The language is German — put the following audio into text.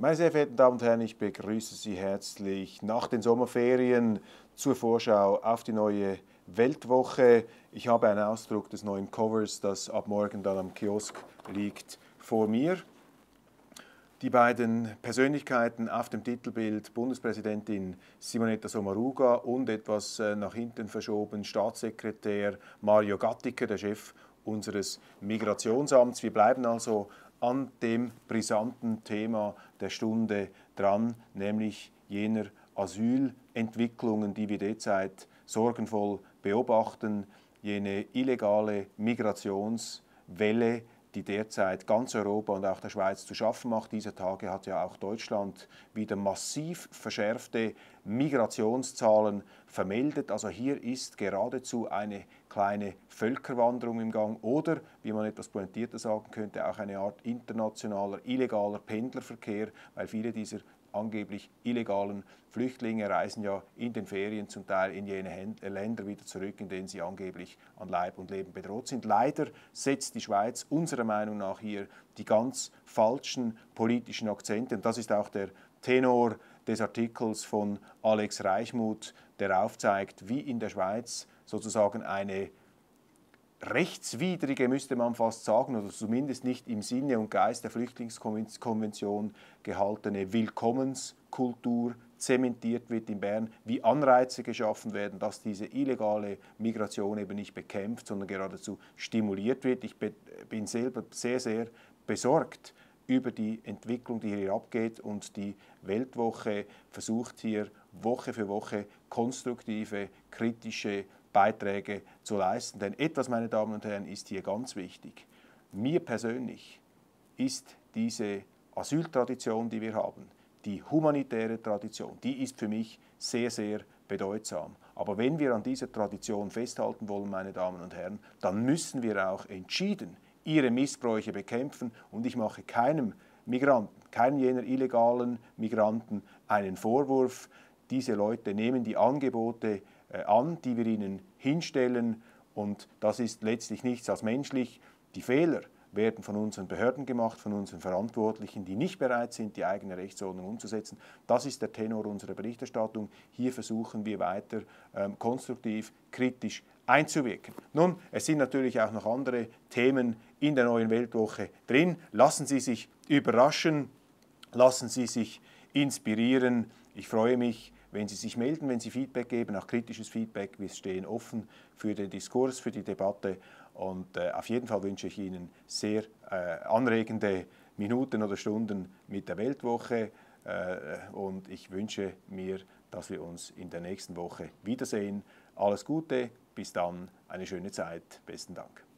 Meine sehr verehrten Damen und Herren, ich begrüße Sie herzlich nach den Sommerferien zur Vorschau auf die neue Weltwoche. Ich habe einen Ausdruck des neuen Covers, das ab morgen dann am Kiosk liegt, vor mir. Die beiden Persönlichkeiten auf dem Titelbild, Bundespräsidentin Simonetta Sommaruga und etwas äh, nach hinten verschoben Staatssekretär Mario Gattiker, der Chef unseres Migrationsamts. Wir bleiben also an dem brisanten Thema der Stunde dran, nämlich jener Asylentwicklungen, die wir derzeit sorgenvoll beobachten, jene illegale Migrationswelle, die derzeit ganz Europa und auch der Schweiz zu schaffen macht. Dieser Tage hat ja auch Deutschland wieder massiv verschärfte Migrationszahlen vermeldet. Also hier ist geradezu eine kleine Völkerwanderung im Gang oder, wie man etwas pointierter sagen könnte, auch eine Art internationaler, illegaler Pendlerverkehr, weil viele dieser angeblich illegalen Flüchtlinge reisen ja in den Ferien zum Teil in jene Länder wieder zurück, in denen sie angeblich an Leib und Leben bedroht sind. Leider setzt die Schweiz unserer Meinung nach hier die ganz falschen politischen Akzente. Und das ist auch der Tenor des Artikels von Alex Reichmuth, der aufzeigt, wie in der Schweiz sozusagen eine rechtswidrige, müsste man fast sagen, oder zumindest nicht im Sinne und Geist der Flüchtlingskonvention gehaltene Willkommenskultur zementiert wird in Bern, wie Anreize geschaffen werden, dass diese illegale Migration eben nicht bekämpft, sondern geradezu stimuliert wird. Ich bin selber sehr, sehr besorgt über die Entwicklung, die hier abgeht und die Weltwoche versucht hier Woche für Woche konstruktive, kritische Beiträge zu leisten. Denn etwas, meine Damen und Herren, ist hier ganz wichtig. Mir persönlich ist diese Asyltradition, die wir haben, die humanitäre Tradition, die ist für mich sehr, sehr bedeutsam. Aber wenn wir an dieser Tradition festhalten wollen, meine Damen und Herren, dann müssen wir auch entschieden ihre Missbräuche bekämpfen. Und ich mache keinem Migranten, keinem jener illegalen Migranten einen Vorwurf. Diese Leute nehmen die Angebote äh, an, die wir ihnen hinstellen. Und das ist letztlich nichts als menschlich. Die Fehler werden von unseren Behörden gemacht, von unseren Verantwortlichen, die nicht bereit sind, die eigene Rechtsordnung umzusetzen. Das ist der Tenor unserer Berichterstattung. Hier versuchen wir weiter ähm, konstruktiv, kritisch einzuwirken. Nun, es sind natürlich auch noch andere Themen in der neuen Weltwoche drin. Lassen Sie sich überraschen, lassen Sie sich inspirieren. Ich freue mich, wenn Sie sich melden, wenn Sie Feedback geben, auch kritisches Feedback. Wir stehen offen für den Diskurs, für die Debatte. Und äh, auf jeden Fall wünsche ich Ihnen sehr äh, anregende Minuten oder Stunden mit der Weltwoche. Äh, und ich wünsche mir, dass wir uns in der nächsten Woche wiedersehen. Alles Gute, bis dann, eine schöne Zeit. Besten Dank.